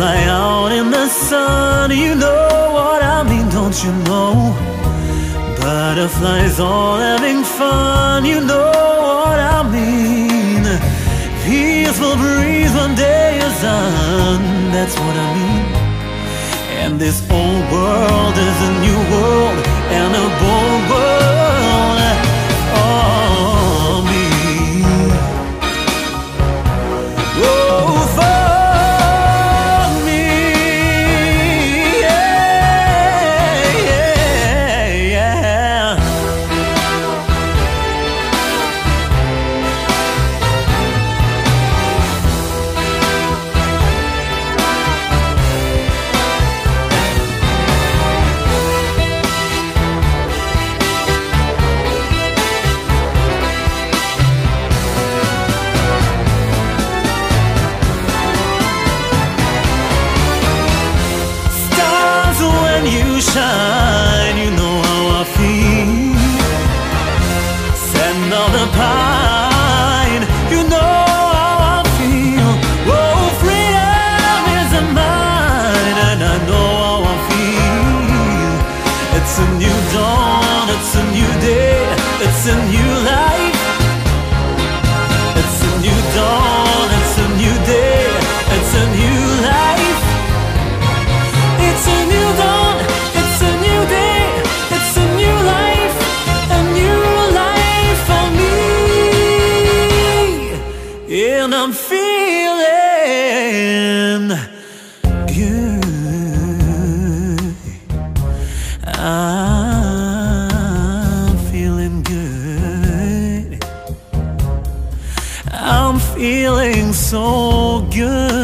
Dragonfly out in the sun, you know what I mean, don't you know? Butterflies all having fun, you know what I mean. Peaceful breeze one day is done, that's what I mean. And this old world is a new world and a bold world you shine, you know how I feel. Send on the pine, you know how I feel. Oh, freedom is mine, and I know how I feel. It's a new dawn, it's a new day, it's a new life. And I'm feeling good. I'm feeling good. I'm feeling so good.